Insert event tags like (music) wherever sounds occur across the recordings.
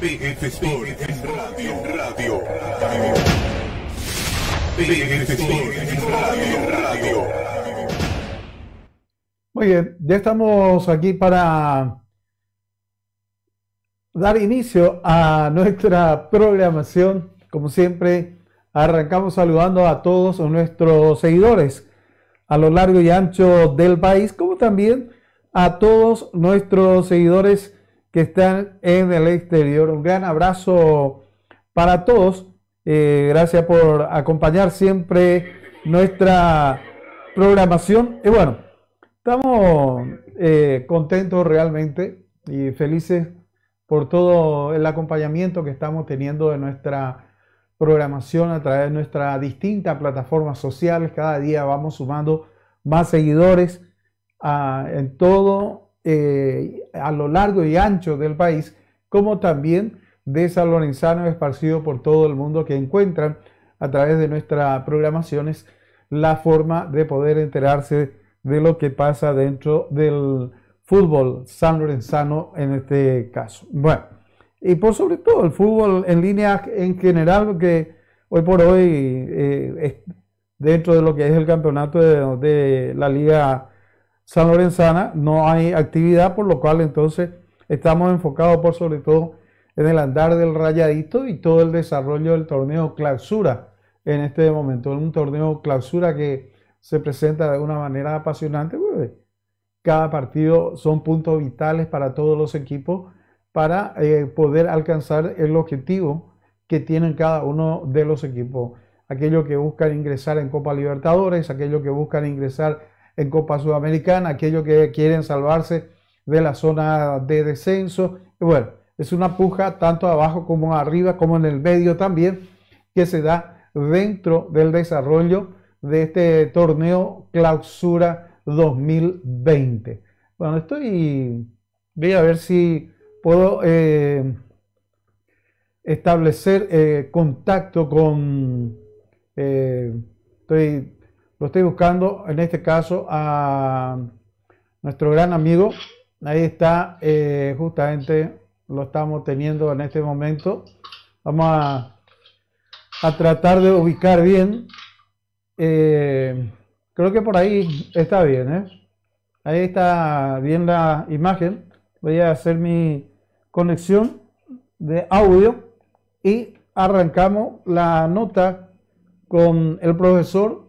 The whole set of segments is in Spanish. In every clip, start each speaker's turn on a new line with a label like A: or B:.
A: PF Sport en radio. radio. PF Sport en radio. radio.
B: Muy bien, ya estamos aquí para dar inicio a nuestra programación. Como siempre, arrancamos saludando a todos nuestros seguidores a lo largo y ancho del país, como también a todos nuestros seguidores que están en el exterior. Un gran abrazo para todos. Eh, gracias por acompañar siempre nuestra programación. Y bueno, estamos eh, contentos realmente y felices por todo el acompañamiento que estamos teniendo de nuestra programación a través de nuestras distintas plataformas sociales. Cada día vamos sumando más seguidores en todo, eh, a lo largo y ancho del país, como también de San Lorenzano esparcido por todo el mundo que encuentran a través de nuestras programaciones la forma de poder enterarse de lo que pasa dentro del fútbol san lorenzano en este caso. Bueno, y por sobre todo el fútbol en línea en general, que hoy por hoy eh, dentro de lo que es el campeonato de la Liga San Lorenzana no hay actividad, por lo cual entonces estamos enfocados por sobre todo en el andar del rayadito y todo el desarrollo del torneo clausura en este momento. Un torneo clausura que se presenta de una manera apasionante. Cada partido son puntos vitales para todos los equipos para eh, poder alcanzar el objetivo que tienen cada uno de los equipos. Aquellos que buscan ingresar en Copa Libertadores, aquellos que buscan ingresar en Copa Sudamericana, aquellos que quieren salvarse de la zona de descenso. Y bueno, es una puja tanto abajo como arriba, como en el medio también, que se da dentro del desarrollo de este torneo clausura 2020. Bueno, estoy, voy a ver si puedo eh, establecer eh, contacto con, eh, estoy lo estoy buscando, en este caso, a nuestro gran amigo. Ahí está, eh, justamente lo estamos teniendo en este momento. Vamos a, tratar de ubicar bien. Eh, creo que por ahí está bien, ¿eh? Ahí está bien la imagen. Voy a hacer mi conexión de audio y arrancamos la nota con el profesor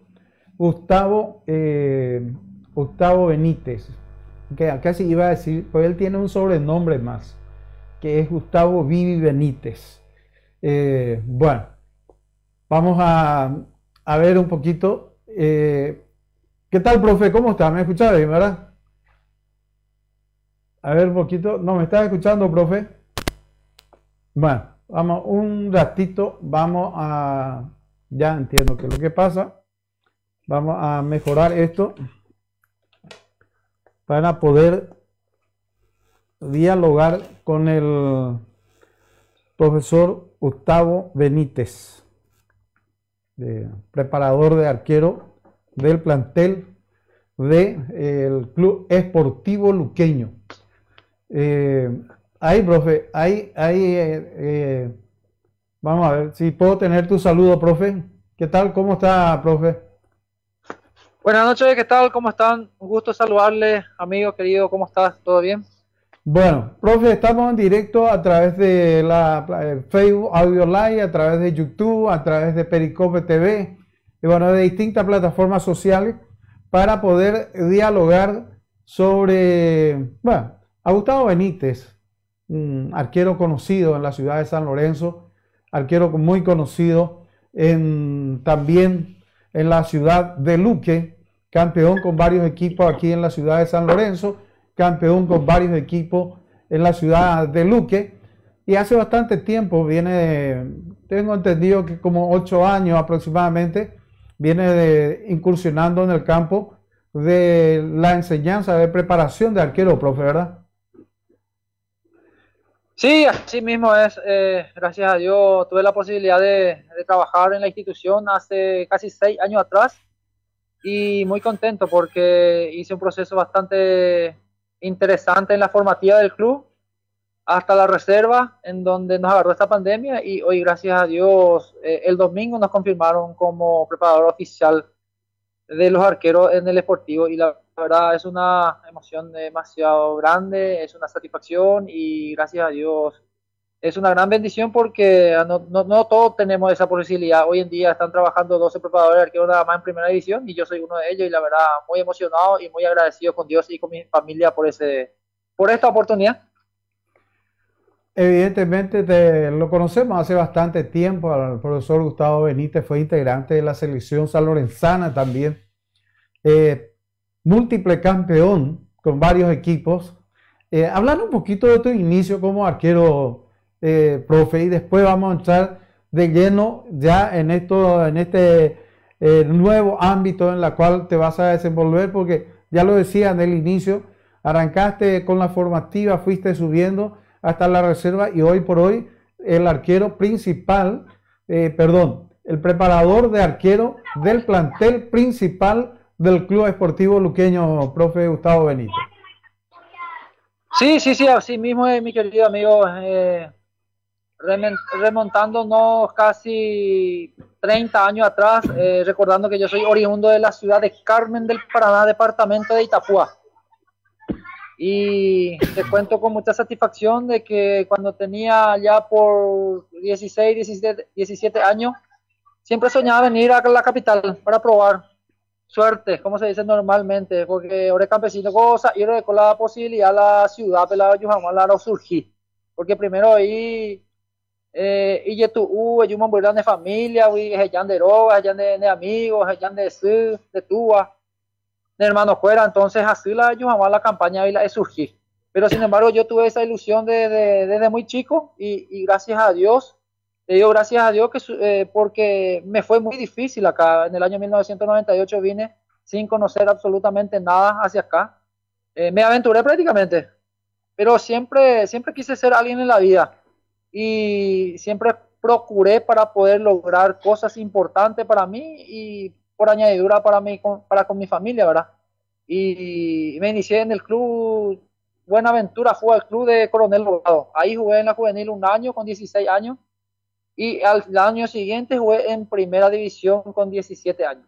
B: Gustavo, eh, Gustavo Benítez, que casi iba a decir, pues él tiene un sobrenombre más, que es Gustavo Vivi Benítez. Eh, bueno, vamos a, ver un poquito. Eh, ¿Qué tal, profe? ¿Cómo está? ¿Me escuchaba bien, verdad? A ver un poquito. No, ¿me estás escuchando, profe? Bueno, vamos un ratito, vamos a... Ya entiendo que lo que pasa Vamos a mejorar esto para poder dialogar con el profesor Gustavo Benítez, preparador de arquero del plantel del Club Esportivo Luqueño. Eh, ahí, profe, ahí, ahí, eh, eh, vamos a ver si puedo tener tu saludo, profe. ¿Qué tal? ¿Cómo está, profe?
C: Buenas noches, ¿qué tal? ¿Cómo están? Un gusto saludarles, amigo querido, ¿cómo estás? ¿Todo bien?
B: Bueno, profe, estamos en directo a través de la Facebook Audio Live, a través de YouTube, a través de Pericope TV, y bueno, de distintas plataformas sociales para poder dialogar sobre, bueno, a Gustavo Benítez, un arquero conocido en la ciudad de San Lorenzo, arquero muy conocido en, también en la ciudad de Luque, campeón con varios equipos aquí en la ciudad de San Lorenzo, campeón con varios equipos en la ciudad de Luque. Y hace bastante tiempo viene, tengo entendido que como ocho años aproximadamente, viene incursionando en el campo de la enseñanza de preparación de arquero, profe, ¿verdad?
C: Sí, así mismo es. Eh, gracias a Dios tuve la posibilidad de, trabajar en la institución hace casi seis años atrás y muy contento porque hice un proceso bastante interesante en la formativa del club hasta la reserva en donde nos agarró esta pandemia y hoy gracias a Dios eh, el domingo nos confirmaron como preparador oficial de los arqueros en el esportivo y la verdad es una emoción demasiado grande, es una satisfacción y gracias a Dios es una gran bendición porque no, no, todos tenemos esa posibilidad. Hoy en día están trabajando 12 preparadores de arqueros nada más en primera división y yo soy uno de ellos y la verdad muy emocionado y muy agradecido con Dios y con mi familia por, ese, por esta oportunidad.
B: Evidentemente te, lo conocemos hace bastante tiempo, el profesor Gustavo Benítez fue integrante de la selección salorenzana también, eh, múltiple campeón con varios equipos. Eh, hablar un poquito de tu inicio como arquero, eh, profe, y después vamos a entrar de lleno ya en, esto, en este nuevo ámbito en el cual te vas a desenvolver, porque ya lo decía en el inicio, arrancaste con la formativa, fuiste subiendo hasta la reserva y hoy por hoy el arquero principal, eh, perdón, el preparador de arquero del plantel principal del Club Esportivo Luqueño, profe Gustavo Benítez.
C: Sí, sí, sí, así mismo es mi querido amigo. Eh, remontándonos casi 30 años atrás, eh, recordando que yo soy oriundo de la ciudad de Carmen del Paraná, departamento de Itapúa. Y te cuento con mucha satisfacción de que cuando tenía ya por 16, 17, 17 años, siempre soñaba venir a la capital para probar suerte, como se dice normalmente, porque ahora campesino cosa, y con la posibilidad a la ciudad, jamás la surgí, porque primero ahí, eh, y yo me de familia, ya de drogas, ya de, amigos, ya de su, de tua, de hermano fuera, entonces así la ayudamos la campaña y la de surgir. Pero sin embargo yo tuve esa ilusión desde muy chico y, gracias a Dios, le digo gracias a Dios que, eh, porque me fue muy difícil acá. En el año 1998 vine sin conocer absolutamente nada hacia acá. Eh, me aventuré prácticamente, pero siempre, siempre quise ser alguien en la vida y siempre procuré para poder lograr cosas importantes para mí y por añadidura para, mí, para con mi familia, ¿verdad? Y me inicié en el club Buenaventura, fue al club de Coronel Logado. Ahí jugué en la juvenil un año con 16 años y al año siguiente jugué en primera división con 17 años.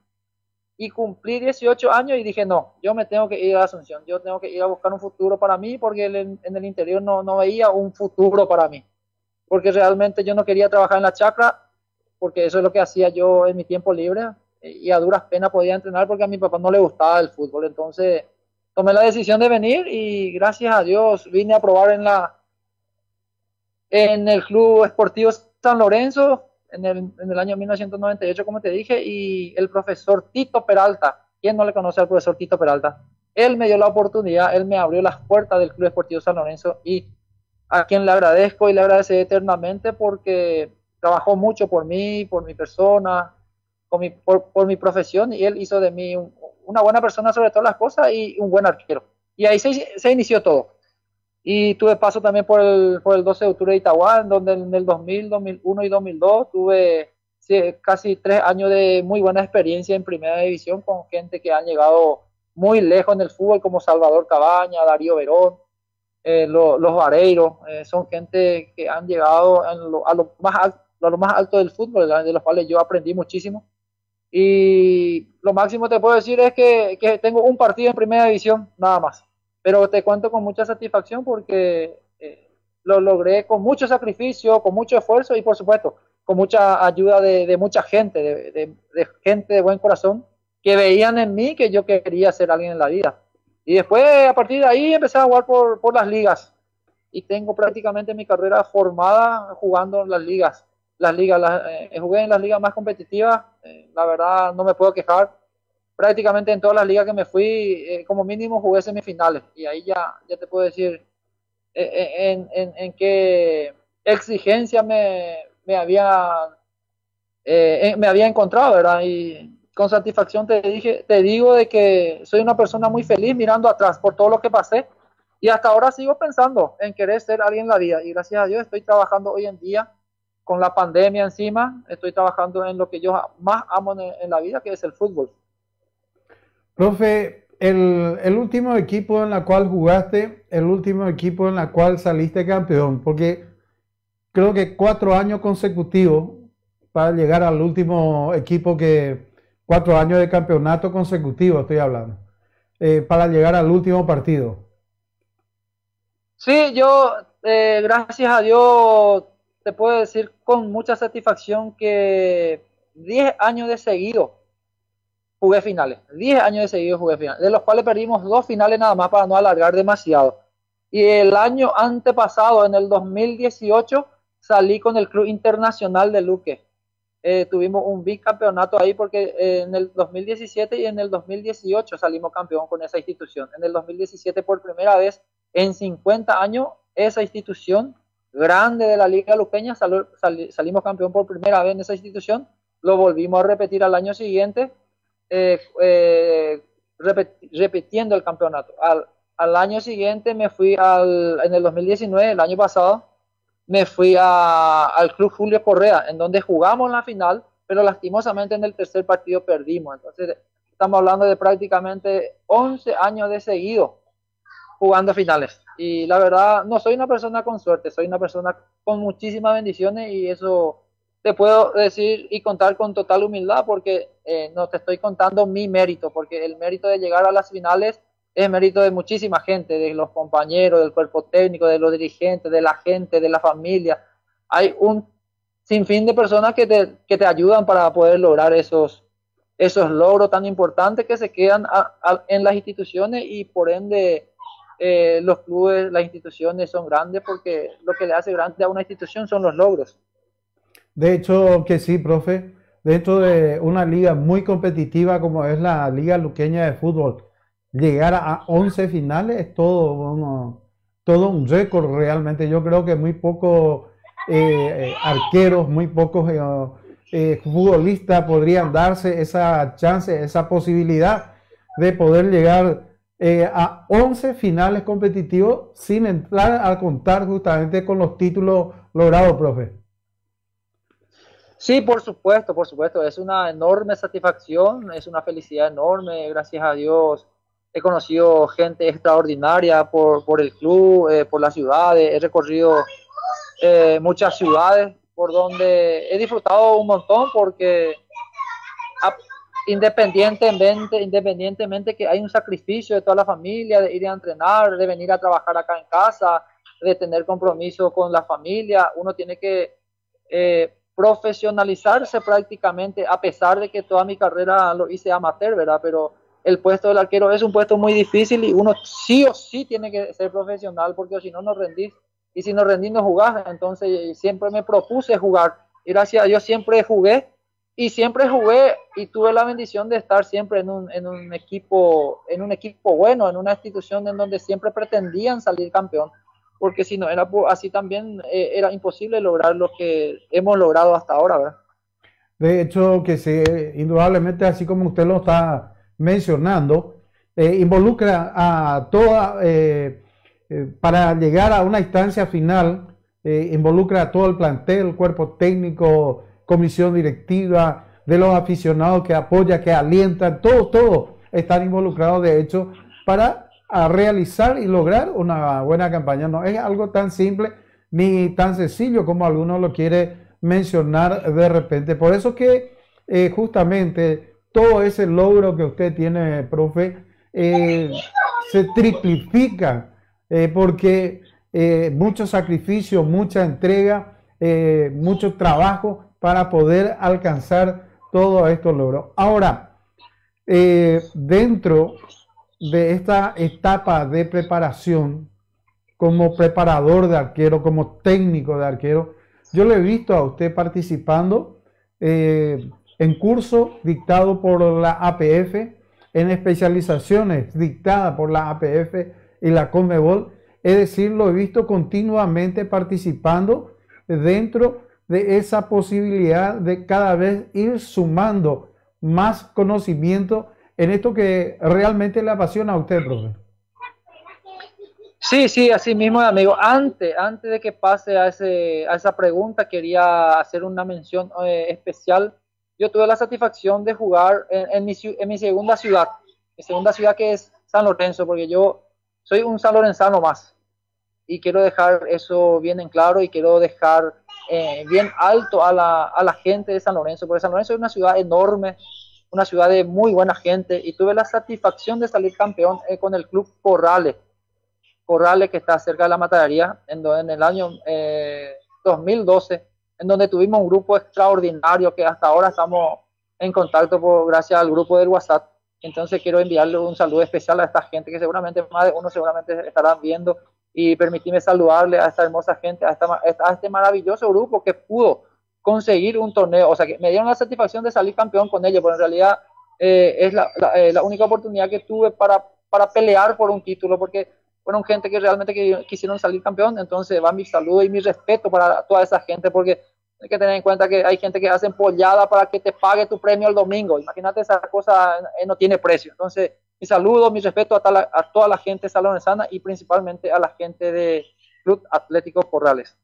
C: Y cumplí 18 años y dije, no, yo me tengo que ir a Asunción, yo tengo que ir a buscar un futuro para mí porque en, el interior no, no veía un futuro para mí. Porque realmente yo no quería trabajar en la chacra, porque eso es lo que hacía yo en mi tiempo libre y a duras penas podía entrenar porque a mi papá no le gustaba el fútbol. Entonces tomé la decisión de venir y gracias a Dios vine a probar en la en el Club Esportivo San Lorenzo en el, en el año 1998, como te dije, y el profesor Tito Peralta, ¿quién no le conoce al profesor Tito Peralta? Él me dio la oportunidad, él me abrió las puertas del Club Esportivo San Lorenzo y a quien le agradezco y le agradeceré eternamente porque trabajó mucho por mí, por mi persona, por, mi profesión y él hizo de mí una buena persona sobre todas las cosas y un buen arquero. Y ahí se, inició todo. Y tuve paso también por el, por el 12 de octubre de Itaguán, donde en el 2000, 2001 y 2002 tuve casi tres años de muy buena experiencia en primera división con gente que han llegado muy lejos en el fútbol, como Salvador Cabaña, Darío Verón, eh, los Vareiros, eh, son gente que han llegado a, lo, más a lo más alto del fútbol, de los cuales yo aprendí muchísimo. Y lo máximo te puedo decir es que, que, tengo un partido en primera división, nada más. Pero te cuento con mucha satisfacción porque eh, lo logré con mucho sacrificio, con mucho esfuerzo y por supuesto con mucha ayuda de, de mucha gente, de, de, gente de buen corazón que veían en mí que yo quería ser alguien en la vida. Y después, a partir de ahí, empecé a jugar por, por las ligas. Y tengo prácticamente mi carrera formada jugando las ligas las ligas, eh, jugué en las ligas más competitivas, eh, la verdad no me puedo quejar. Prácticamente en todas las ligas que me fui, eh, como mínimo jugué semifinales y ahí ya, ya te puedo decir en, en, en, qué exigencia me, me había me había encontrado, ¿verdad? Y con satisfacción te dije, te digo de que soy una persona muy feliz mirando atrás por todo lo que pasé y hasta ahora sigo pensando en querer ser alguien en la vida y gracias a Dios estoy trabajando hoy en día con la pandemia encima, estoy trabajando en lo que yo más amo en, la vida, que es el fútbol.
B: Profe, el, el, último equipo en la cual jugaste, el último equipo en la cual saliste campeón, porque creo que cuatro años consecutivos para llegar al último equipo que, cuatro años de campeonato consecutivo estoy hablando, eh, para llegar al último partido.
C: Sí, yo, eh, gracias a Dios, te puedo decir con mucha satisfacción que 10 años de seguido jugué finales. 10 años de seguido jugué finales, de los cuales perdimos dos finales nada más para no alargar demasiado. Y el año antepasado, en el 2018, salí con el Club Internacional de Luque. Eh, tuvimos un bicampeonato ahí porque eh, en el 2017 y en el 2018 salimos campeón con esa institución. En el 2017 por primera vez en 50 años esa institución grande de la Liga Luqueña salimos campeón por primera vez en esa institución. Lo volvimos a repetir al año siguiente eh, repitiendo el campeonato. Al, año siguiente me fui al, en el 2019, el año pasado, me fui al Club Julio Correa, en donde jugamos la final, pero lastimosamente en el tercer partido perdimos. Entonces, estamos hablando de prácticamente 11 años de seguido jugando finales. Y la verdad, no soy una persona con suerte, soy una persona con muchísimas bendiciones y eso te puedo decir y contar con total humildad porque eh, no te estoy contando mi mérito, porque el mérito de llegar a las finales es mérito de muchísima gente, de los compañeros, del cuerpo técnico, de los dirigentes, de la gente, de la familia. Hay un sinfín de personas que te, que te ayudan para poder lograr esos, esos logros tan importantes que se quedan en las instituciones y por ende eh, los clubes, las instituciones son grandes porque lo que le hace grande a una institución son los logros.
B: De hecho que sí, profe, dentro de una liga muy competitiva como es la Liga Luqueña de Fútbol, llegar a 11 finales es todo, todo un récord realmente. Yo creo que muy pocos eh, eh, arqueros, muy pocos eh, futbolistas podrían darse esa chance, esa posibilidad de poder llegar a 11 finales competitivos sin entrar a contar justamente con los títulos logrados, profe.
C: Sí, por supuesto, por supuesto. Es una enorme satisfacción, es una felicidad enorme, gracias a Dios he conocido gente extraordinaria por, por el club, eh, por las ciudades, he recorrido eh, muchas ciudades por donde he disfrutado un montón porque independientemente, independientemente que hay un sacrificio de toda la familia, de ir a entrenar, de venir a trabajar acá en casa, de tener compromiso con la familia, uno tiene que eh, profesionalizarse prácticamente, a pesar de que toda mi carrera lo hice amateur, ¿verdad? Pero el puesto del arquero es un puesto muy difícil y uno sí o sí tiene que ser profesional porque si no, no rendís. Y si no rendís, no jugás. Entonces, siempre me propuse jugar. Y gracias a Dios siempre jugué. Y siempre jugué y tuve la bendición de estar siempre en un, en un equipo en un equipo bueno, en una institución en donde siempre pretendían salir campeón. Porque si no era así también eh, era imposible lograr lo que hemos logrado hasta ahora, ¿verdad?
B: De hecho, que sí, indudablemente, así como usted lo está mencionando, eh, involucra a toda, eh, para llegar a una instancia final, involucra a todo el plantel, el cuerpo técnico, comisión directiva, de los aficionados que apoya, que alientan, todo, todo están involucrados de hecho para realizar y lograr una buena campaña. No es algo tan simple ni tan sencillo como algunos lo quiere mencionar de repente. Por eso que justamente todo ese logro que usted tiene, profe, eh, se triplifica eh, porque eh, mucho sacrificio, mucha entrega, mucho trabajo para poder alcanzar todos estos logros. Ahora, dentro de esta etapa de preparación, como preparador de arquero, como técnico de arquero, yo le he visto a usted participando en curso dictado por la APF, en especializaciones dictadas por la APF y la Conmebol. Es decir, lo he visto continuamente participando dentro de esa posibilidad de cada vez ir sumando más conocimiento en esto que realmente le apasiona a usted, profe.
C: Sí, sí, así mismo, amigo. Antes, antes de que pase a, ese, a esa pregunta, quería hacer una mención eh, especial yo tuve la satisfacción de jugar en, mi, segunda ciudad. mi segunda ciudad que es San Lorenzo, porque yo soy un San Lorenzano más y quiero dejar eso bien en claro y quiero dejar eh, bien alto a la, a la gente de San Lorenzo, porque San Lorenzo es una ciudad enorme, una ciudad de muy buena gente y tuve la satisfacción de salir campeón eh, con el club Corrales, Corrales que está cerca de la Matadería, en, en el año 2012, eh, en donde tuvimos un grupo extraordinario que hasta ahora estamos en contacto por, gracias al grupo del WhatsApp. Entonces quiero enviarle un saludo especial a esta gente que seguramente más de uno seguramente estarán viendo y permitirme saludarle a esta hermosa gente, a, a este maravilloso grupo que pudo conseguir un torneo, o sea, que me dieron la satisfacción de salir campeón con ellos, pero en realidad eh, es la, eh, la, única oportunidad que tuve para, para pelear por un título, porque fueron gente que realmente quisieron salir campeón, entonces va mi saludo y mi respeto para toda esa gente, porque hay que tener en cuenta que hay gente que hace pollada para que te pague tu premio el domingo, imagínate esa cosa eh, no tiene precio, entonces mi saludo, mi respeto a, toda la gente salonesana y principalmente a la gente de Club Atlético Corrales.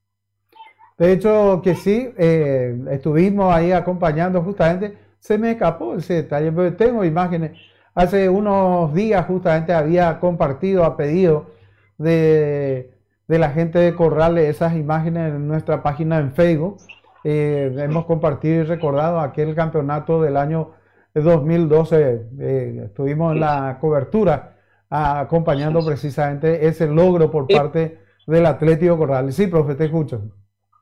B: De hecho, que sí, eh, estuvimos ahí acompañando justamente, se me escapó ese detalle, pero tengo imágenes. Hace unos días justamente había compartido a pedido de, la gente de Corrales esas imágenes en nuestra página en Facebook. Eh, hemos compartido y recordado aquel campeonato del año 2012. Eh, estuvimos en la cobertura acompañando precisamente ese logro por parte del Atlético Corrales. Sí, profe, te escucho.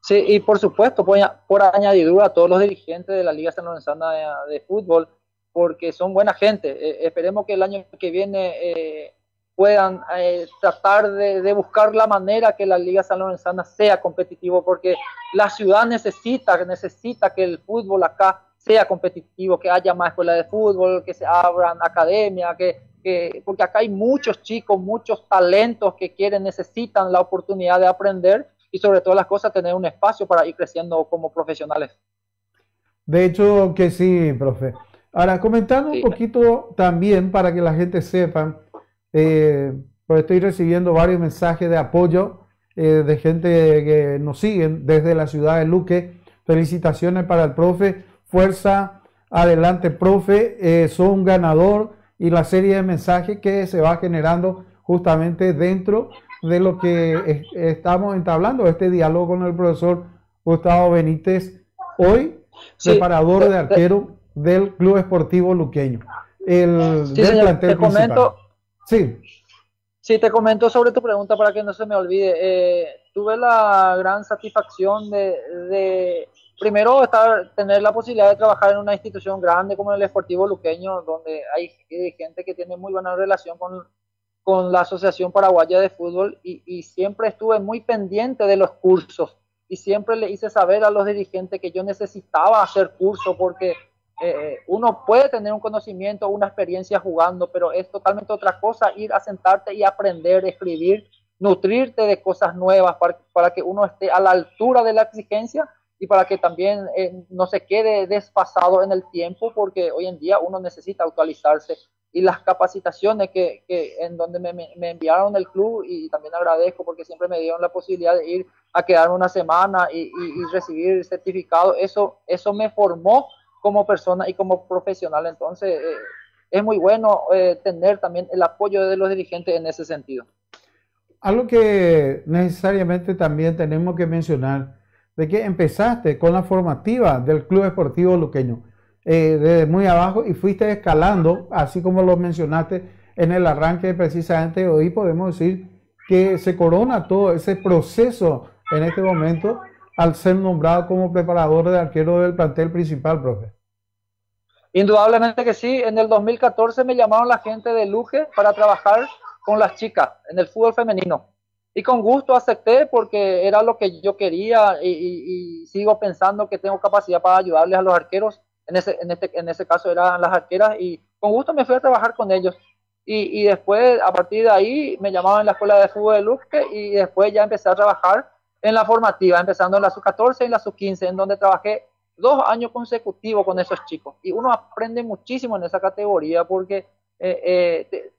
C: Sí, y por supuesto, por, por añadidura a todos los dirigentes de la Liga San Lorenzana de, Fútbol, porque son buena gente. Eh, esperemos que el año que viene eh, puedan eh, tratar de, buscar la manera que la Liga San Lorenzana sea competitivo, porque la ciudad necesita, necesita que el fútbol acá sea competitivo, que haya más escuelas de fútbol, que se abran academias, que, que, porque acá hay muchos chicos, muchos talentos que quieren, necesitan la oportunidad de aprender y sobre todas las cosas tener un espacio para ir creciendo como profesionales.
B: De hecho que sí, profe. Ahora, comentando un poquito también para que la gente sepa, eh, pues estoy recibiendo varios mensajes de apoyo eh, de gente que nos siguen desde la ciudad de Luque. Felicitaciones para el profe. Fuerza, adelante, profe. Eh, son ganador y la serie de mensajes que se va generando justamente dentro de lo que estamos entablando, este diálogo con el profesor Gustavo Benítez, hoy preparador de arquero del Club Esportivo Luqueño. El
C: te comento, sí. Sí, te comento sobre tu pregunta para que no se me olvide. Eh, tuve la gran satisfacción de, primero estar, tener la posibilidad de trabajar en una institución grande como el Esportivo Luqueño, donde hay gente que tiene muy buena relación con con la Asociación Paraguaya de Fútbol y, siempre estuve muy pendiente de los cursos y siempre le hice saber a los dirigentes que yo necesitaba hacer curso porque eh, uno puede tener un conocimiento, una experiencia jugando, pero es totalmente otra cosa ir a sentarte y aprender, escribir, nutrirte de cosas nuevas para, para que uno esté a la altura de la exigencia y para que también eh, no se quede desfasado en el tiempo, porque hoy en día uno necesita actualizarse y las capacitaciones que, que en donde me, me, enviaron el club y también agradezco porque siempre me dieron la posibilidad de ir a quedarme una semana y, y, recibir el certificado, eso, eso me formó como persona y como profesional, entonces eh, es muy bueno eh, tener también el apoyo de los dirigentes en ese sentido.
B: Algo que necesariamente también tenemos que mencionar, de que empezaste con la formativa del Club Esportivo Luqueño eh, desde muy abajo y fuiste escalando, así como lo mencionaste en el arranque precisamente hoy podemos decir que se corona todo ese proceso en este momento al ser nombrado como preparador de arquero del plantel principal, profe.
C: Indudablemente que sí. En el 2014 me llamaron la gente de Luge para trabajar con las chicas en el fútbol femenino. Y con gusto acepté porque era lo que yo quería y, y sigo pensando que tengo capacidad para ayudarles a los arqueros en ese, en este, en ese caso eran las arqueras, y con gusto me fui a trabajar con ellos. Y, y después, a partir de ahí, me llamaban en la escuela de fútbol de Luque y después ya empecé a trabajar en la formativa, empezando en la sub-14 y en la sub-15, en donde trabajé dos años consecutivos con esos chicos. Y uno aprende muchísimo en esa categoría porque eh, eh, te,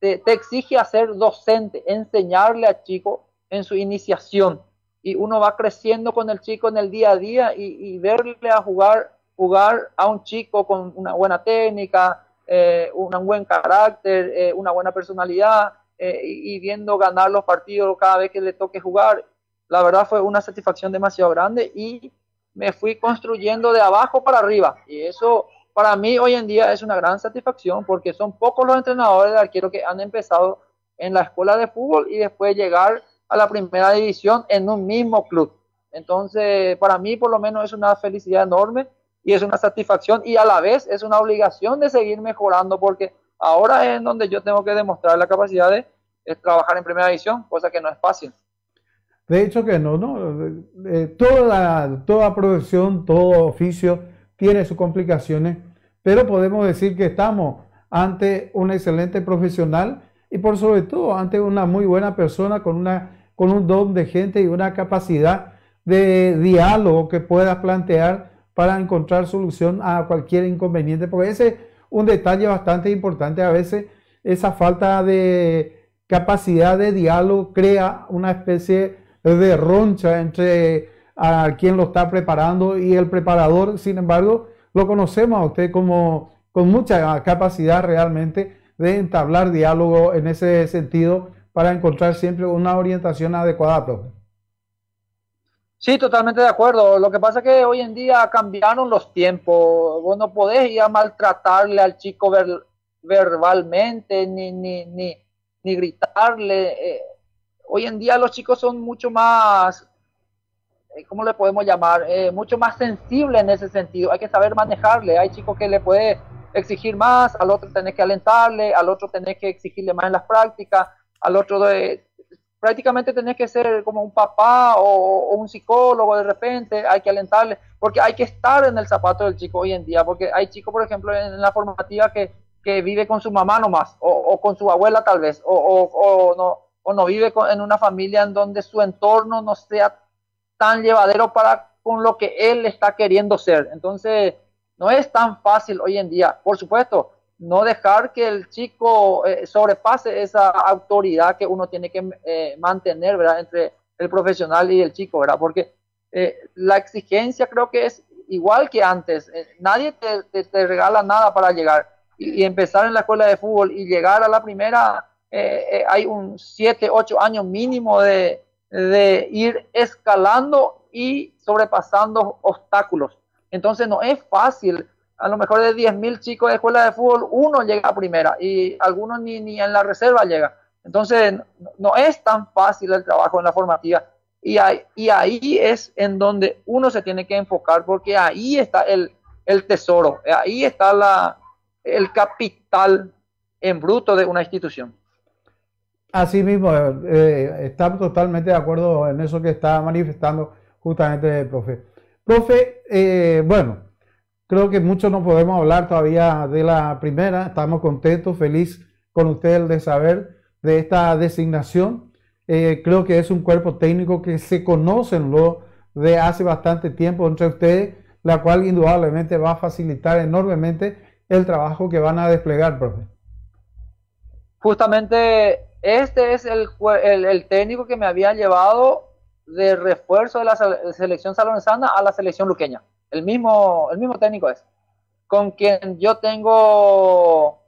C: te, exige hacer docente, enseñarle al chico en su iniciación. Y uno va creciendo con el chico en el día a día y, y verle a jugar jugar a un chico con una buena técnica, eh, un buen carácter, eh, una buena personalidad eh, y, viendo ganar los partidos cada vez que le toque jugar. La verdad fue una satisfacción demasiado grande y me fui construyendo de abajo para arriba. Y eso para mí hoy en día es una gran satisfacción porque son pocos los entrenadores de arquero que han empezado en la escuela de fútbol y después llegar a la primera división en un mismo club. Entonces, para mí por lo menos es una felicidad enorme y es una satisfacción y a la vez es una obligación de seguir mejorando porque ahora es en donde yo tengo que demostrar la capacidad de, trabajar en primera división, cosa que no es fácil.
B: De hecho que no, no. Toda, toda profesión, todo oficio tiene sus complicaciones, pero podemos decir que estamos ante un excelente profesional y por sobre todo ante una muy buena persona con, una, con un don de gente y una capacidad de diálogo que puedas plantear para encontrar solución a cualquier inconveniente, porque ese es un detalle bastante importante. A veces esa falta de capacidad de diálogo crea una especie de roncha entre a quien lo está preparando y el preparador. Sin embargo, lo conocemos a usted como con mucha capacidad realmente de entablar diálogo en ese sentido para encontrar siempre una orientación adecuada.
C: Sí, totalmente de acuerdo. Lo que pasa es que hoy en día cambiaron los tiempos. Vos no podés ir a maltratarle al chico verbalmente ni, ni, ni, ni gritarle. Eh, hoy en día los chicos son mucho más, ¿cómo le podemos llamar? Eh, mucho más sensibles en ese sentido. Hay que saber manejarle. Hay chicos que le puede exigir más, al otro tenés que alentarle, al otro tenés que exigirle más en las prácticas, al otro prácticamente tenés que ser como un papá o, un psicólogo de repente, hay que alentarle, porque hay que estar en el zapato del chico hoy en día, porque hay chicos, por ejemplo, en, la formativa que, que, vive con su mamá nomás, o, o con su abuela tal vez, o, no, o no vive en una familia en donde su entorno no sea tan llevadero para con lo que él está queriendo ser. Entonces, no es tan fácil hoy en día. Por supuesto, no dejar que el chico eh, sobrepase esa autoridad que uno tiene que eh, mantener, ¿verdad? Entre el profesional y el chico, ¿verdad? Porque eh, la exigencia creo que es igual que antes. nadie te, regala nada para llegar. Y, empezar en la escuela de fútbol y llegar a la primera, hay un 7, 8 años mínimo de, de ir escalando y sobrepasando obstáculos. Entonces no es fácil a lo mejor de 10.000 chicos de escuela de fútbol, uno llega a primera y algunos ni, ni en la reserva llega. Entonces, no, es tan fácil el trabajo en la formativa. Y ahí, y ahí es en donde uno se tiene que enfocar, porque ahí está el, el tesoro, ahí está la, el capital en bruto de una institución.
B: Así mismo, eh, estamos totalmente de acuerdo en eso que está manifestando justamente el profe. Profe, eh, bueno, Creo que muchos no podemos hablar todavía de la primera. Estamos contentos, feliz con usted de saber de esta designación. Eh, creo que es un cuerpo técnico que se conocen lo de hace bastante tiempo entre ustedes, la cual indudablemente va a facilitar enormemente el trabajo que van a desplegar, profe.
C: Justamente este es el, el, técnico que me había llevado de refuerzo de la selección salonezana a la selección luqueña. El mismo, el mismo técnico es, con quien yo tengo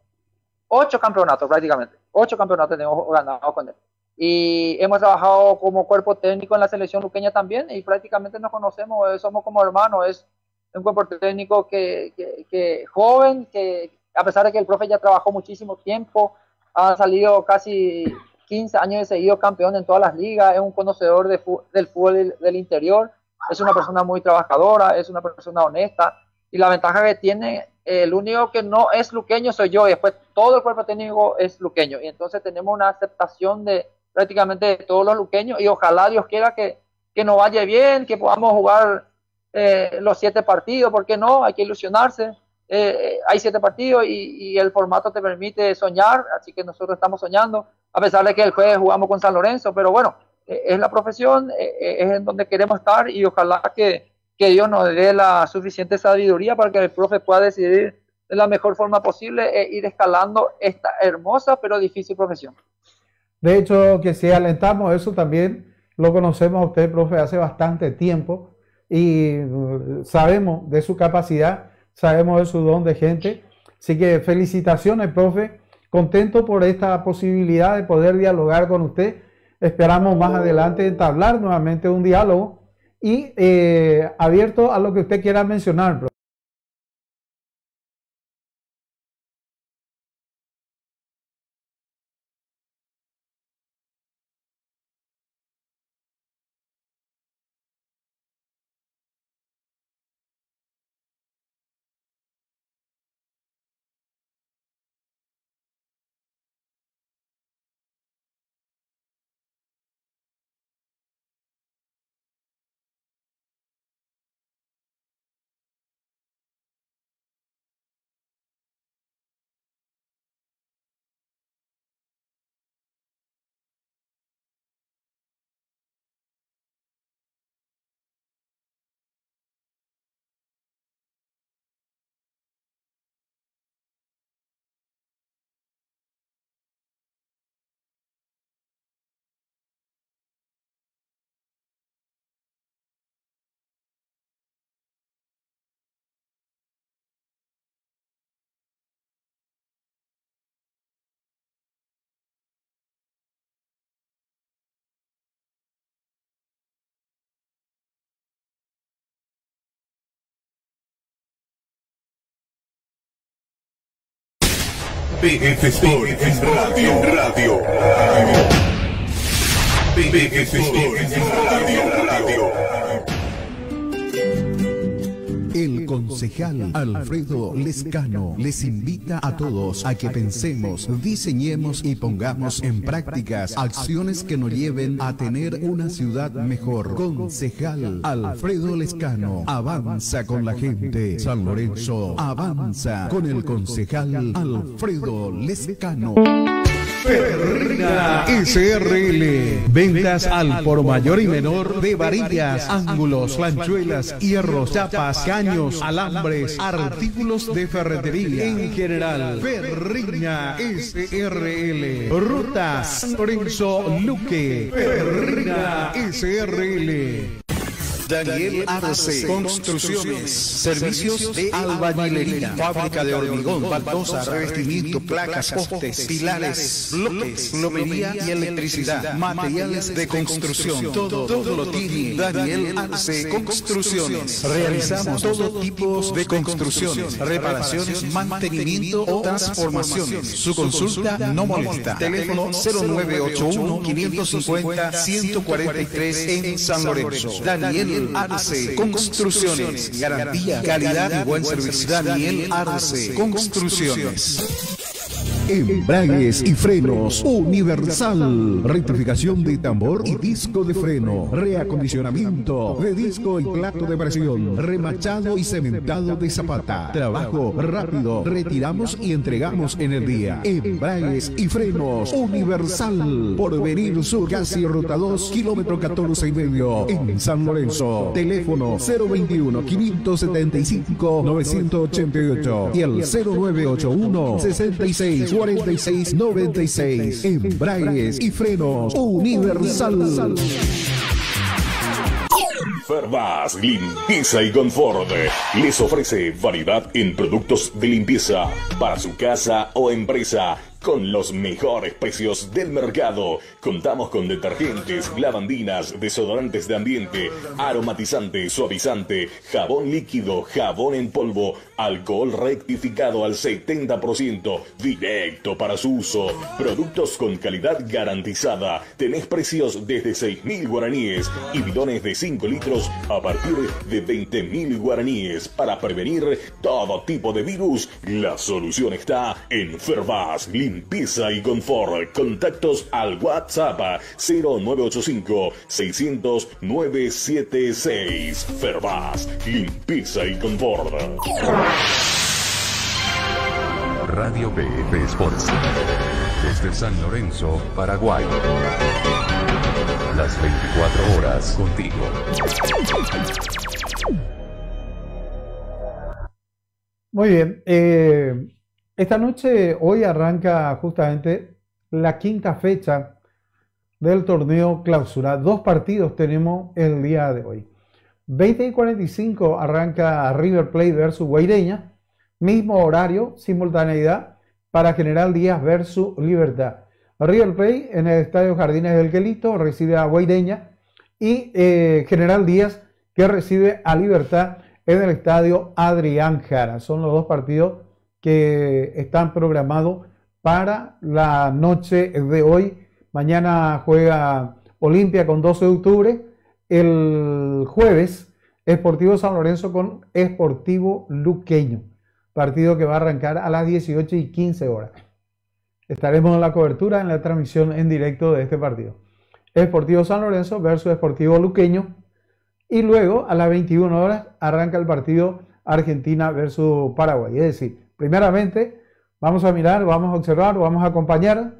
C: ocho campeonatos prácticamente, ocho campeonatos tengo ganado con él. Y hemos trabajado como cuerpo técnico en la selección luqueña también y prácticamente nos conocemos, eh, somos como hermanos, es un cuerpo técnico que, que, joven, que a pesar de que el profe ya trabajó muchísimo tiempo, ha salido casi 15 años de seguido campeón en todas las ligas, es un conocedor de, del fútbol del interior es una persona muy trabajadora, es una persona honesta y la ventaja que tiene, el único que no es luqueño soy yo y después todo el cuerpo técnico es luqueño y entonces tenemos una aceptación de prácticamente de todos los luqueños y ojalá Dios quiera que, que nos vaya bien, que podamos jugar eh, los siete partidos, porque no? Hay que ilusionarse. Eh, hay siete partidos y, el formato te permite soñar, así que nosotros estamos soñando, a pesar de que el jueves jugamos con San Lorenzo, pero bueno, eh, es la profesión, eh, eh, es en donde queremos estar y ojalá que, que, Dios nos dé la suficiente sabiduría para que el profe pueda decidir de la mejor forma posible e ir escalando esta hermosa pero difícil profesión.
B: De hecho, que si alentamos eso también, lo conocemos a usted, profe, hace bastante tiempo y sabemos de su capacidad, sabemos de su don de gente, Así que felicitaciones, profe. Contento por esta posibilidad de poder dialogar con usted. Esperamos más adelante entablar nuevamente un diálogo y eh, abierto a lo que usted quiera mencionar. Profe.
A: PF Sport en radio. Radio. PF Sport radio.
D: Concejal Alfredo Lescano les invita a todos a que pensemos, diseñemos y pongamos en prácticas acciones que nos lleven a tener una ciudad mejor. Concejal Alfredo Lescano avanza con la gente. San Lorenzo avanza con el concejal Alfredo Lescano. Ferrina SRL. Ventas al por mayor y menor de varillas, ángulos, lanchuelas, hierros, chapas, caños, alambres, artículos de ferretería en general. Ferrina SRL. Rutas Lorenzo Luque. Ferrina SRL. Daniel Arce, Construcciones, Servicios de Albañilería, Fábrica de Hormigón, baldosa, revestimiento, placas, postes, pilares, bloques, plomería y electricidad, materiales de construcción, todo, todo lo tiene Daniel Arce Construcciones. Realizamos todo tipo de construcciones, reparaciones, mantenimiento o transformaciones. Su consulta no molesta. Teléfono 0981 550 143 en San Lorenzo. Daniel Arce Construcciones. Garantía, calidad y buen servicio. Daniel Arce Construcciones. Embragues y frenos Universal. Rectificación de tambor y disco de freno. Reacondicionamiento de disco y plato de presión. Remachado y cementado de zapata. Trabajo rápido. Retiramos y entregamos en el día. Embragues y frenos Universal. Por venir sur casi ruta 2, kilómetro 14 y medio. En San Lorenzo. Teléfono 021 575 988 y el 0981 66 46 96. Embragues y frenos Universal.
A: Fervas Limpieza y Confort les ofrece variedad en productos de limpieza para su casa o empresa con los mejores precios del mercado. Contamos con detergentes, lavandinas, desodorantes de ambiente, aromatizante, suavizante, jabón líquido, jabón en polvo, alcohol rectificado al 70%, directo para su uso. Productos con calidad garantizada. Tenés precios desde 6.000 guaraníes y bidones de 5 litros a partir de 20.000 guaraníes. Para prevenir todo tipo de virus, la solución está en Fervas Limpieza y Confort. Contactos al WhatsApp 0985 600 976. Fervas Limpieza y Confort.
E: Radio PF Sports. Desde San Lorenzo, Paraguay. Las 24 horas contigo.
B: Muy bien. eh, esta noche, hoy arranca justamente la quinta fecha del torneo clausura. Dos partidos tenemos el día de hoy. 20 y 45 arranca River Plate versus Guaireña mismo horario, simultaneidad para General Díaz versus Libertad. River Plate en el Estadio Jardines del Quelito recibe a Guaideña y eh, General Díaz que recibe a Libertad en el Estadio Adrián Jara. Son los dos partidos que están programados para la noche de hoy. Mañana juega Olimpia con 12 de octubre. El jueves, Esportivo San Lorenzo con Esportivo Luqueño. Partido que va a arrancar a las 18 y 15 horas. Estaremos en la cobertura, en la transmisión en directo de este partido. Esportivo San Lorenzo versus Esportivo Luqueño. Y luego a las 21 horas arranca el partido Argentina versus Paraguay. Es decir, primeramente vamos a mirar, vamos a observar, vamos a acompañar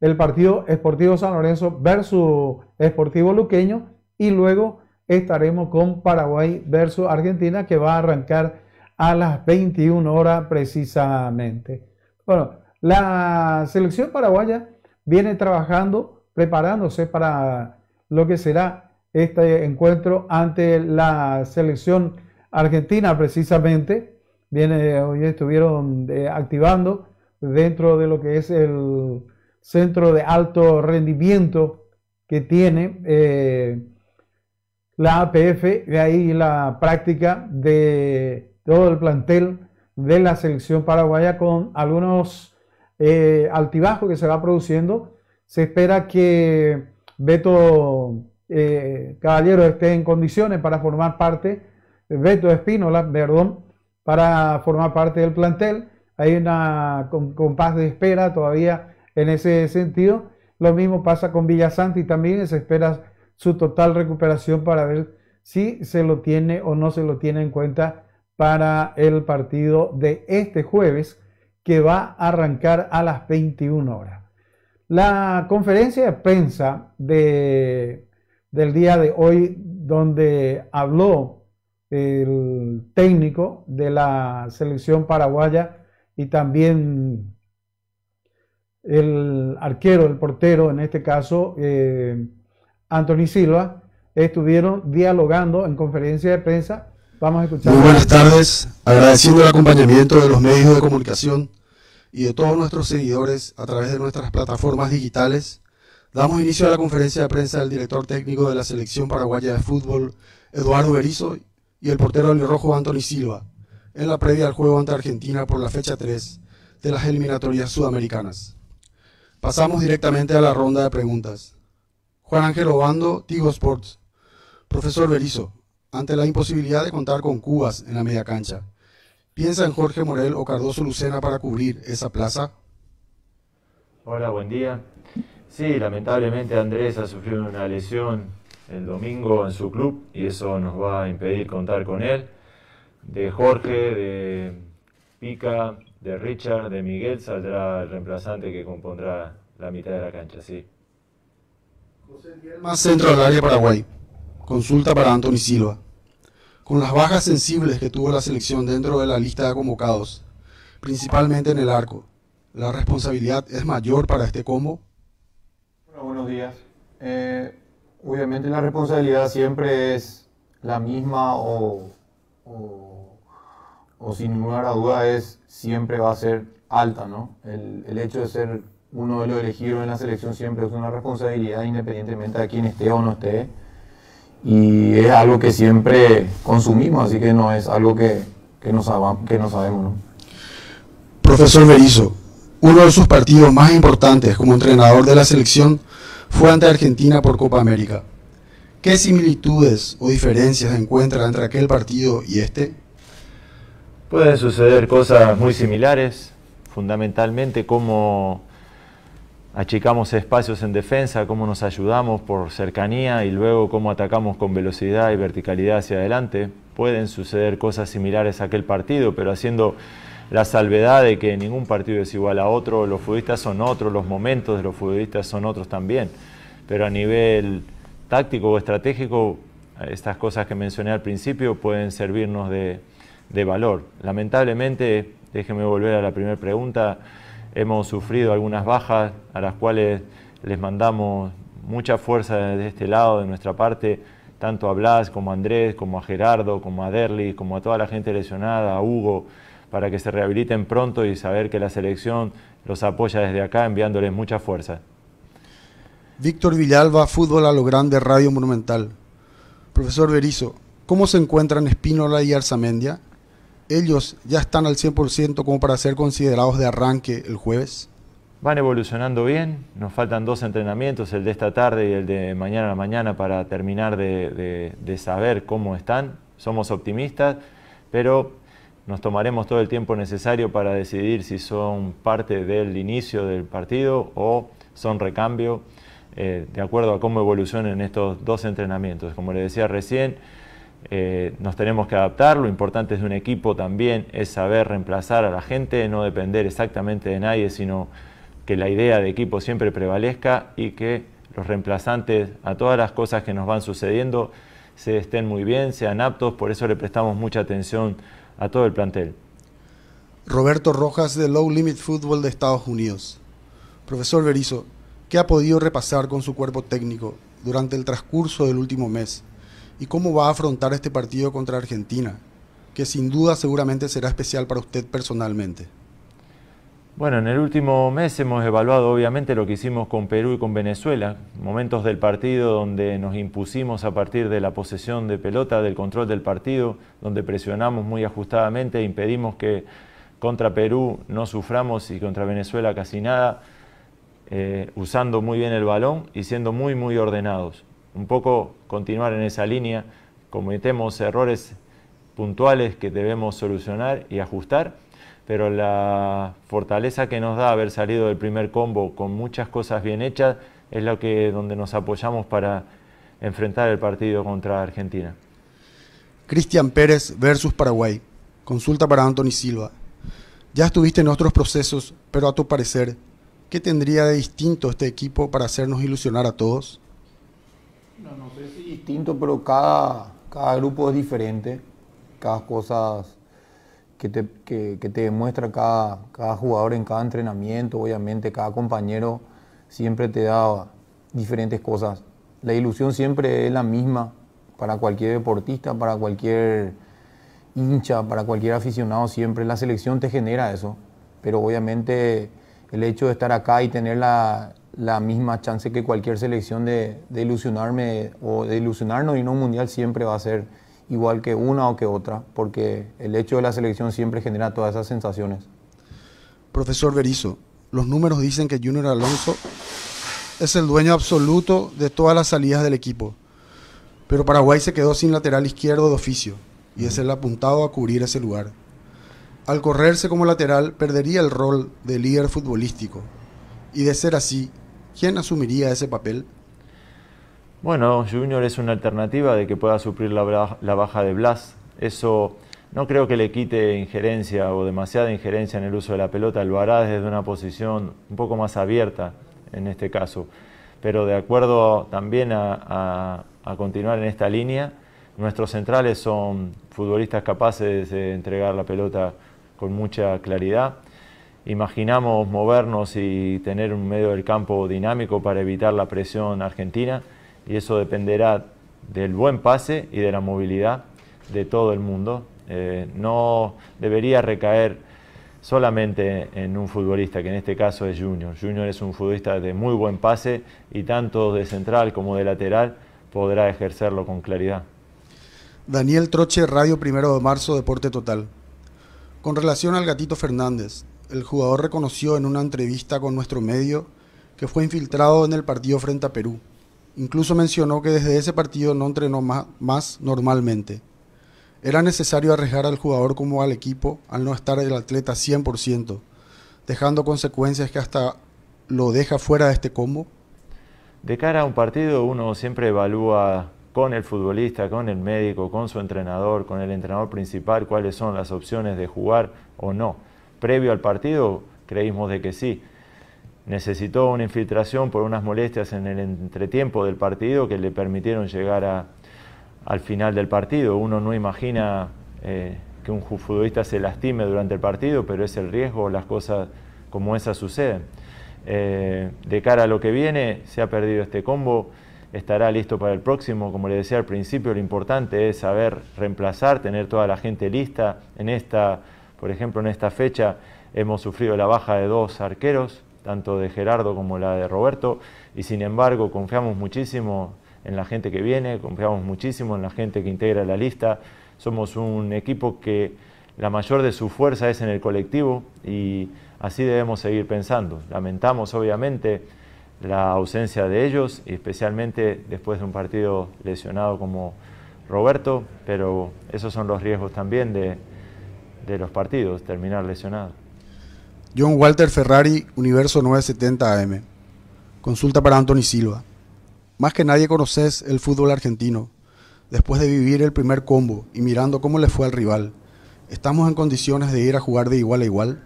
B: el partido Esportivo San Lorenzo versus Esportivo Luqueño y luego estaremos con Paraguay versus Argentina que va a arrancar a las 21 horas precisamente. Bueno, la selección paraguaya viene trabajando, preparándose para lo que será este encuentro ante la selección argentina precisamente. Viene, hoy estuvieron eh, activando dentro de lo que es el centro de alto rendimiento que tiene eh, la APF, de ahí la práctica de todo el plantel de la selección paraguaya con algunos eh, altibajo que se va produciendo. Se espera que Beto eh, Caballero esté en condiciones para formar parte, Beto Espínola, perdón, para formar parte del plantel. Hay una compás de espera todavía en ese sentido. Lo mismo pasa con Villasanti también, se espera su total recuperación para ver si se lo tiene o no se lo tiene en cuenta para el partido de este jueves que va a arrancar a las 21 horas. La conferencia de prensa de, del día de hoy, donde habló el técnico de la selección paraguaya y también el arquero, el portero, en este caso, eh, Anthony Silva, estuvieron dialogando en conferencia de prensa Vamos a escuchar.
F: Muy buenas tardes, agradeciendo el acompañamiento de los medios de comunicación y de todos nuestros seguidores a través de nuestras plataformas digitales. Damos inicio a la conferencia de prensa del director técnico de la selección paraguaya de fútbol, Eduardo Berizzo, y el portero rojo Anthony Silva, en la previa al juego ante Argentina por la fecha 3 de las eliminatorias sudamericanas. Pasamos directamente a la ronda de preguntas. Juan Ángel Obando, Tigo Sports. Profesor Berizzo, ante la imposibilidad de contar con Cubas en la media cancha. ¿Piensa en Jorge Morel o Cardoso Lucena para cubrir esa plaza?
G: Hola, buen día. Sí, lamentablemente Andrés ha sufrido una lesión el domingo en su club y eso nos va a impedir contar con él. De Jorge, de Pica, de Richard, de Miguel saldrá el reemplazante que compondrá la mitad de la cancha, sí.
F: Más centro del área Paraguay. Consulta para Anthony Silva. Con las bajas sensibles que tuvo la selección dentro de la lista de convocados, principalmente en el arco, ¿la responsabilidad es mayor para este combo?
H: buenos días. Eh, obviamente la responsabilidad siempre es la misma o, o, sin ninguna duda es siempre va a ser alta, ¿no? El, el hecho de ser uno de los elegidos en la selección siempre es una responsabilidad independientemente de quién esté o no esté y es algo que siempre consumimos, así que no es algo que, que, no, que no sabemos.
F: Profesor Berizzo, uno de sus partidos más importantes como entrenador de la selección fue ante Argentina por Copa América. ¿Qué similitudes o diferencias encuentra entre aquel partido y este?
G: Pueden suceder cosas muy similares, fundamentalmente como achicamos espacios en defensa, cómo nos ayudamos por cercanía y luego cómo atacamos con velocidad y verticalidad hacia adelante. Pueden suceder cosas similares a aquel partido, pero haciendo la salvedad de que ningún partido es igual a otro, los futbolistas son otros, los momentos de los futbolistas son otros también. Pero a nivel táctico o estratégico, estas cosas que mencioné al principio pueden servirnos de, valor. Lamentablemente, déjeme volver a la primera pregunta, hemos sufrido algunas bajas a las cuales les mandamos mucha fuerza de este lado, de nuestra parte, tanto a Blas como a Andrés, como a Gerardo, como a Derli, como a toda la gente lesionada, a Hugo, para que se rehabiliten pronto y saber que la selección los apoya desde acá enviándoles mucha fuerza.
F: Víctor Villalba, Fútbol a lo Grande, Radio Monumental. Profesor Berizo, ¿cómo se encuentran Espínola y Arzamendia? ¿Ellos ya están al 100% como para ser considerados de arranque el jueves?
G: Van evolucionando bien, nos faltan dos entrenamientos, el de esta tarde y el de mañana a la mañana para terminar de, de saber cómo están. Somos optimistas, pero nos tomaremos todo el tiempo necesario para decidir si son parte del inicio del partido o son recambio, eh, de acuerdo a cómo evolucionen estos dos entrenamientos. Como le decía recién, eh, nos tenemos que adaptar, lo importante de un equipo también es saber reemplazar a la gente, no depender exactamente de nadie, sino que la idea de equipo siempre prevalezca y que los reemplazantes a todas las cosas que nos van sucediendo se estén muy bien, sean aptos, por eso le prestamos mucha atención a todo el plantel.
F: Roberto Rojas de Low Limit Football de Estados Unidos. Profesor Berizo, ¿qué ha podido repasar con su cuerpo técnico durante el transcurso del último mes? ¿Y cómo va a afrontar este partido contra Argentina, que sin duda seguramente será especial para usted personalmente?
G: Bueno, en el último mes hemos evaluado obviamente lo que hicimos con Perú y con Venezuela, momentos del partido donde nos impusimos a partir de la posesión de pelota, del control del partido, donde presionamos muy ajustadamente e impedimos que contra Perú no suframos y contra Venezuela casi nada, eh, usando muy bien el balón y siendo muy, muy ordenados. Un poco continuar en esa línea, cometemos errores puntuales que debemos solucionar y ajustar pero la fortaleza que nos da haber salido del primer combo con muchas cosas bien hechas es lo que donde nos apoyamos para enfrentar el partido contra Argentina.
F: Cristian Pérez versus Paraguay. Consulta para Anthony Silva. Ya estuviste en otros procesos, pero a tu parecer, ¿qué tendría de distinto este equipo para hacernos ilusionar a todos?
H: No, no sé si distinto, pero cada, cada grupo es diferente. Cada cosa que te, que, te demuestra cada, cada jugador en cada entrenamiento, obviamente cada compañero siempre te da diferentes cosas. La ilusión siempre es la misma para cualquier deportista, para cualquier hincha, para cualquier aficionado, siempre la selección te genera eso. Pero obviamente el hecho de estar acá y tener la, la misma chance que cualquier selección de, de, ilusionarme o de ilusionarnos y no un mundial siempre va a ser igual que una o que otra, porque el hecho de la selección siempre genera todas esas sensaciones.
F: Profesor Berizo, los números dicen que Junior Alonso es el dueño absoluto de todas las salidas del equipo, pero Paraguay se quedó sin lateral izquierdo de oficio y es el apuntado a cubrir ese lugar. Al correrse como lateral, perdería el rol de líder futbolístico. Y de ser así, ¿quién asumiría ese papel?
G: Bueno, Junior es una alternativa de que pueda suplir la, baja de Blas. Eso no creo que le quite injerencia o demasiada injerencia en el uso de la pelota. Lo hará desde una posición un poco más abierta en este caso. Pero de acuerdo también a, continuar en esta línea, nuestros centrales son futbolistas capaces de entregar la pelota con mucha claridad. Imaginamos movernos y tener un medio del campo dinámico para evitar la presión argentina y eso dependerá del buen pase y de la movilidad de todo el mundo. Eh, no debería recaer solamente en un futbolista, que en este caso es Junior. Junior es un futbolista de muy buen pase y tanto de central como de lateral podrá ejercerlo con claridad.
F: Daniel Troche, Radio Primero de Marzo, Deporte Total. Con relación al gatito Fernández, el jugador reconoció en una entrevista con nuestro medio que fue infiltrado en el partido frente a Perú Incluso mencionó que desde ese partido no entrenó más, normalmente. Era necesario arriesgar al jugador como al equipo al no estar el atleta 100%, dejando consecuencias que hasta lo deja fuera de este combo.
G: De cara a un partido uno siempre evalúa con el futbolista, con el médico, con su entrenador, con el entrenador principal cuáles son las opciones de jugar o no. Previo al partido creímos de que sí, necesitó una infiltración por unas molestias en el entretiempo del partido que le permitieron llegar al final del partido. Uno no imagina eh, que un futbolista se lastime durante el partido, pero es el riesgo, las cosas como esas suceden. Eh, de cara a lo que viene, se ha perdido este combo, estará listo para el próximo. Como le decía al principio, lo importante es saber reemplazar, tener toda la gente lista en esta Por ejemplo, en esta fecha hemos sufrido la baja de dos arqueros, tanto de Gerardo como la de Roberto, y sin embargo confiamos muchísimo en la gente que viene, confiamos muchísimo en la gente que integra la lista. Somos un equipo que la mayor de su fuerza es en el colectivo y así debemos seguir pensando. Lamentamos obviamente la ausencia de ellos y especialmente después de un partido lesionado como Roberto, pero esos son los riesgos también de, los partidos, terminar lesionado.
F: John Walter Ferrari, Universo 970 AM. Consulta para Anthony Silva. Más que nadie conoces el fútbol argentino. Después de vivir el primer combo y mirando cómo le fue al rival, ¿estamos en condiciones de ir a jugar de igual a igual?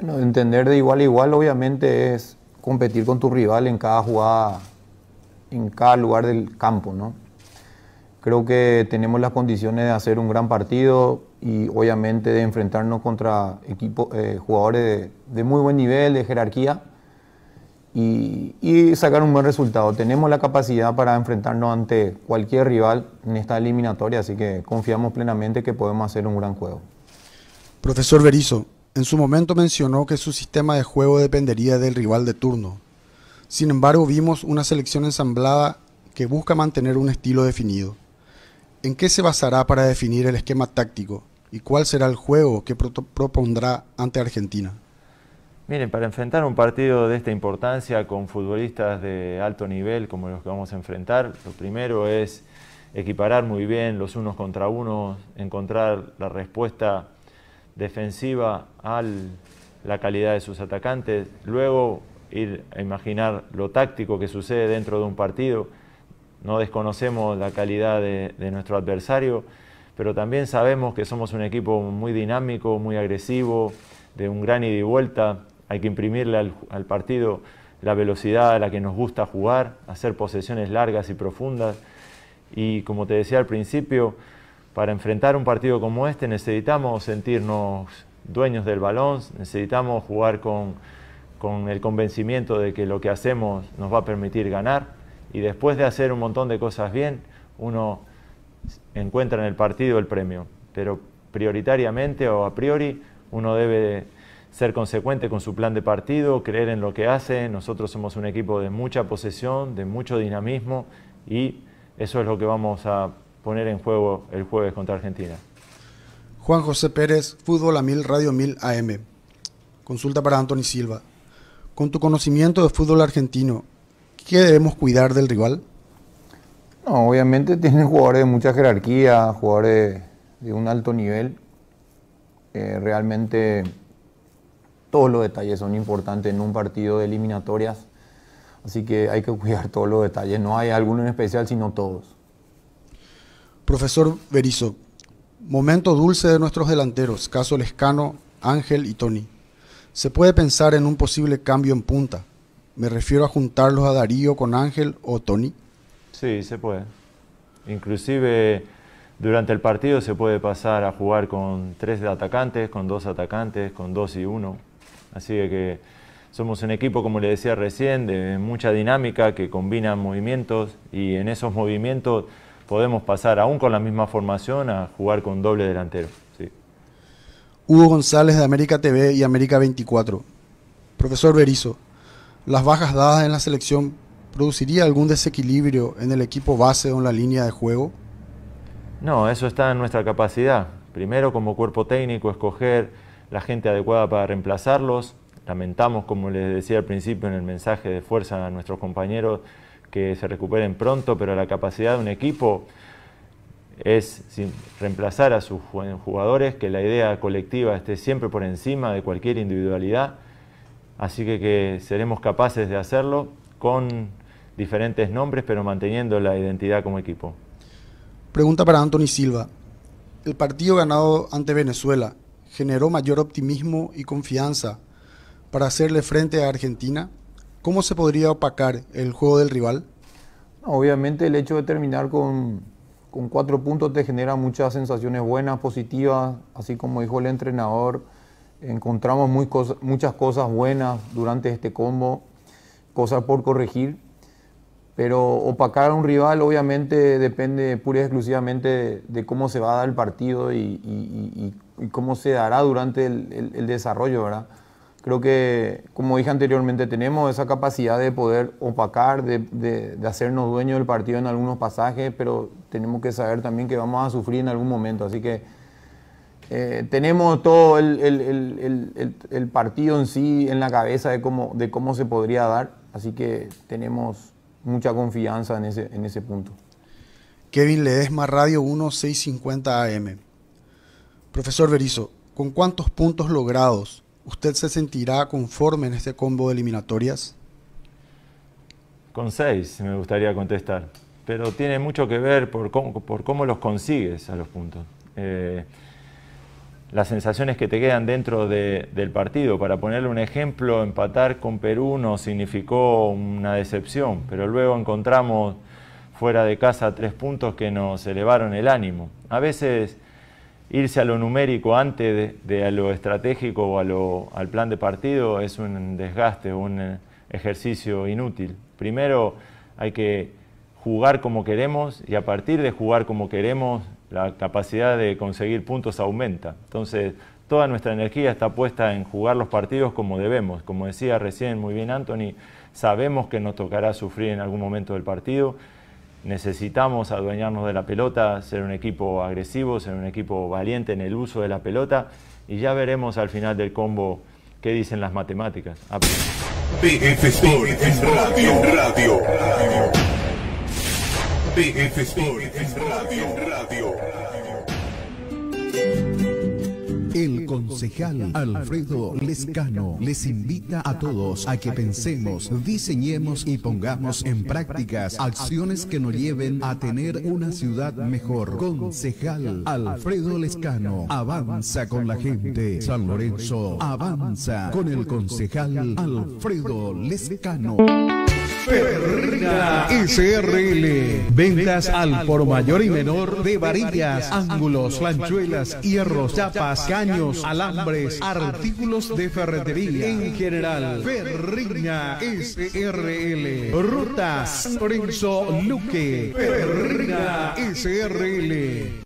H: Entender de igual a igual obviamente es competir con tu rival en cada jugada, en cada lugar del campo, ¿no? Creo que tenemos las condiciones de hacer un gran partido y obviamente de enfrentarnos contra equipos, eh, jugadores de, muy buen nivel, de jerarquía y, y, sacar un buen resultado. Tenemos la capacidad para enfrentarnos ante cualquier rival en esta eliminatoria, así que confiamos plenamente que podemos hacer un gran juego.
F: Profesor Berizo, en su momento mencionó que su sistema de juego dependería del rival de turno. Sin embargo, vimos una selección ensamblada que busca mantener un estilo definido. ¿En qué se basará para definir el esquema táctico y cuál será el juego que pro propondrá ante Argentina?
G: Miren, para enfrentar un partido de esta importancia con futbolistas de alto nivel como los que vamos a enfrentar, lo primero es equiparar muy bien los unos contra unos, encontrar la respuesta defensiva a la calidad de sus atacantes, luego ir a imaginar lo táctico que sucede dentro de un partido, no desconocemos la calidad de, nuestro adversario, pero también sabemos que somos un equipo muy dinámico, muy agresivo, de un gran ida y vuelta. Hay que imprimirle al, partido la velocidad a la que nos gusta jugar, hacer posesiones largas y profundas. Y como te decía al principio, para enfrentar un partido como este necesitamos sentirnos dueños del balón, necesitamos jugar con el convencimiento de que lo que hacemos nos va a permitir ganar y después de hacer un montón de cosas bien, uno encuentra en el partido el premio. Pero prioritariamente o a priori uno debe ser consecuente con su plan de partido, creer en lo que hace. Nosotros somos un equipo de mucha posesión, de mucho dinamismo y eso es lo que vamos a poner en juego el jueves contra Argentina.
F: Juan José Pérez, Fútbol a Mil, Radio 1000 AM. Consulta para Anthony Silva. Con tu conocimiento de fútbol argentino, ¿Qué debemos cuidar del rival?
H: No, obviamente (laughs) tienen jugadores de mucha jerarquía, jugadores de, de un alto nivel. Eh, realmente todos los detalles son importantes en un partido de eliminatorias. Así que hay que cuidar todos los detalles. No hay alguno en especial, sino todos.
F: Profesor Berizo, momento dulce de nuestros delanteros, caso Lescano, Ángel y Tony. ¿Se puede pensar en un posible cambio en punta? Me refiero a juntarlos a Darío con Ángel o Tony.
G: Sí, se puede. Inclusive durante el partido se puede pasar a jugar con tres atacantes, con dos atacantes, con dos y uno. Así que somos un equipo, como le decía recién, de mucha dinámica que combina movimientos y en esos movimientos podemos pasar, aún con la misma formación, a jugar con doble delantero. Sí.
F: Hugo González de América TV y América 24. Profesor Berizo, las bajas dadas en la selección produciría algún desequilibrio en el equipo base o en la línea de juego?
G: No, eso está en nuestra capacidad. Primero, como cuerpo técnico, escoger la gente adecuada para reemplazarlos. Lamentamos, como les decía al principio en el mensaje de fuerza a nuestros compañeros, que se recuperen pronto, pero la capacidad de un equipo es reemplazar a sus jugadores, que la idea colectiva esté siempre por encima de cualquier individualidad Así que, que seremos capaces de hacerlo con diferentes nombres, pero manteniendo la identidad como equipo.
F: Pregunta para Anthony Silva. El partido ganado ante Venezuela generó mayor optimismo y confianza para hacerle frente a Argentina. ¿Cómo se podría opacar el juego del rival?
H: Obviamente el hecho de terminar con, con cuatro puntos te genera muchas sensaciones buenas, positivas, así como dijo el entrenador encontramos muy muchas cosas buenas durante este combo, cosas por corregir, Pero opacar a un rival obviamente depende pura y exclusivamente de, cómo se va a dar el partido y, cómo se dará durante el, el desarrollo, ¿verdad? Creo que, como dije anteriormente, tenemos esa capacidad de poder opacar, de, hacernos dueños del partido en algunos pasajes, pero tenemos que saber también que vamos a sufrir en algún momento. Así que eh, tenemos todo el, partido en sí en la cabeza de cómo, de cómo se podría dar, así que tenemos mucha confianza en ese, en ese punto.
F: Kevin Ledesma, Radio 1650 AM. Profesor Berizo, ¿con cuántos puntos logrados ¿usted se sentirá conforme en este combo de eliminatorias?
G: Con seis me gustaría contestar, pero tiene mucho que ver por cómo, por cómo los consigues a los puntos. Eh, las sensaciones que te quedan dentro del partido. Para ponerle un ejemplo, empatar con Perú no significó una decepción, pero luego encontramos fuera de casa tres puntos que nos elevaron el ánimo. A veces irse a lo numérico antes de, a lo estratégico o al plan de partido es un desgaste, un eh, ejercicio inútil. Primero hay que jugar como queremos y a partir de jugar como queremos la capacidad de conseguir puntos aumenta. Entonces toda nuestra energía está puesta en jugar los partidos como debemos. Como decía recién muy bien Anthony, sabemos que nos tocará sufrir en algún momento del partido necesitamos adueñarnos de la pelota, ser un equipo agresivo, ser un equipo valiente en el uso de la pelota y ya veremos al final del combo qué dicen las matemáticas.
A: PF
D: concejal Alfredo Lescano les invita a todos a que pensemos, diseñemos y pongamos en prácticas acciones que nos lleven a tener una ciudad mejor. Concejal Alfredo Lescano avanza con la gente. San Lorenzo avanza con el concejal Alfredo Lescano. Perrina SRL. Ventas al por mayor y menor de varillas, ángulos, lanchuelas, hierros, chapas, caños, alambres, artículos de ferretería en general. Perrina SRL. Rutas Lorenzo Luque. Perrina SRL.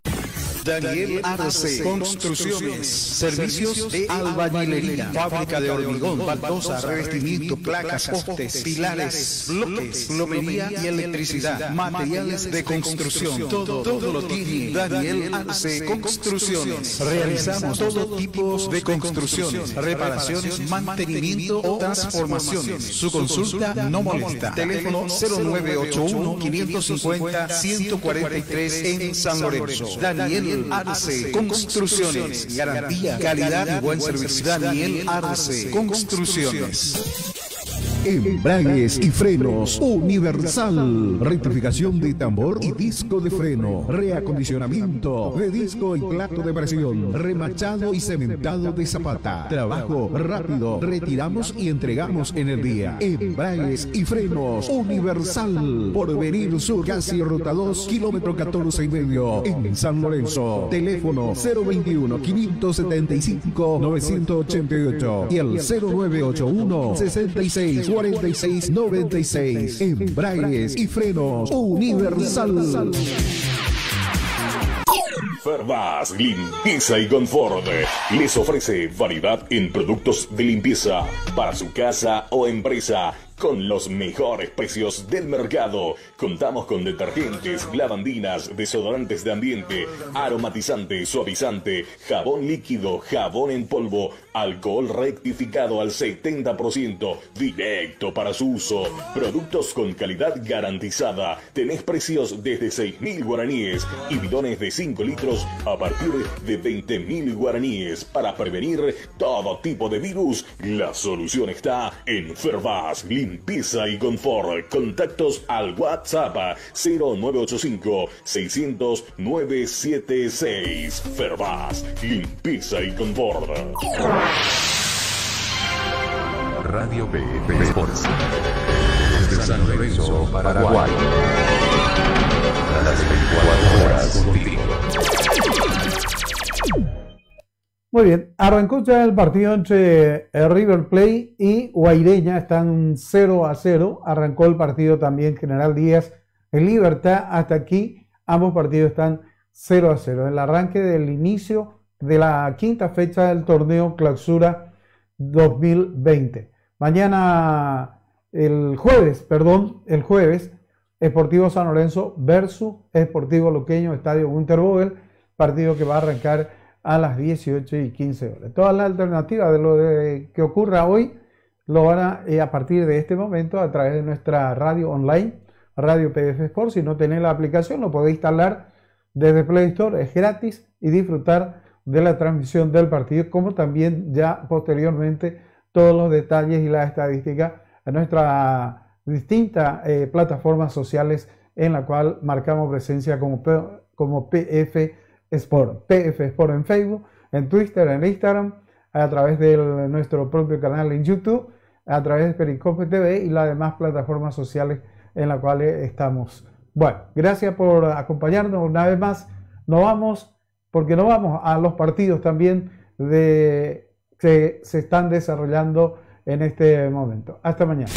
D: Daniel Arce, Construcciones, Servicios de Albañilería, Fábrica de Hormigón, baldosa, revestimiento, placas, postes, pilares, bloques, plomería y electricidad, materiales de construcción, todo, todo lo tiene Daniel Arce Construcciones. Realizamos todo tipo de construcciones, reparaciones, mantenimiento o transformaciones. Su consulta no molesta. Teléfono 0981 550 143 en San Lorenzo. Daniel Arce Construcciones. Garantía, calidad y buen servicio. Daniel Arce Construcciones. Embragues y frenos Universal. Rectificación de tambor y disco de freno. Reacondicionamiento de disco y plato de presión. Remachado y cementado de zapata. Trabajo rápido. Retiramos y entregamos en el día. Embragues y frenos Universal. Por venir sur casi ruta 2, kilómetro 14 y medio. En San Lorenzo. Teléfono 021 575 988 y el 0981 66 4696. Embragues y frenos Universal.
A: Fervas Limpieza y Confort les ofrece variedad en productos de limpieza para su casa o empresa con los mejores precios del mercado. Contamos con detergentes, lavandinas, desodorantes de ambiente, aromatizante, suavizante, jabón líquido, jabón en polvo, alcohol rectificado al 70%, directo para su uso. Productos con calidad garantizada. Tenés precios desde 6.000 guaraníes y bidones de 5 litros a partir de 20.000 guaraníes. Para prevenir todo tipo de virus, la solución está en Fervas Limpieza y Confort. Contactos al WhatsApp 0985 600 976. Fervas Limpieza y Confort.
E: Radio B, Sports. Desde San Lorenzo, Paraguay.
B: Muy bien, arrancó ya el partido entre eh, River Plate y Guaireña, están 0 a 0. Arrancó el partido también General Díaz en Libertad. Hasta aquí ambos partidos están 0 a 0. El arranque del inicio de la quinta fecha del torneo Clausura 2020. Mañana, el jueves, perdón, el jueves, Esportivo San Lorenzo versus Esportivo Loqueño, Estadio Wintervogel, partido que va a arrancar a las 18 y 15 horas. Todas las alternativas de lo que ocurra hoy lo van a, eh, a partir de este momento a través de nuestra radio online, Radio PDF Sport. Si no tenéis la aplicación, lo podéis instalar desde Play Store, es gratis y disfrutar de la transmisión del partido, como también ya posteriormente todos los detalles y las estadísticas en nuestras distintas eh, plataformas sociales en la cual marcamos presencia como, como PF Sport, PF Sport en Facebook, en Twitter, en Instagram, a través de nuestro propio canal en YouTube, a través de Periscope TV y las demás plataformas sociales en las cuales estamos. Bueno, gracias por acompañarnos una vez más. Nos vamos, porque nos vamos a los partidos también de, que se están desarrollando en este momento. Hasta mañana.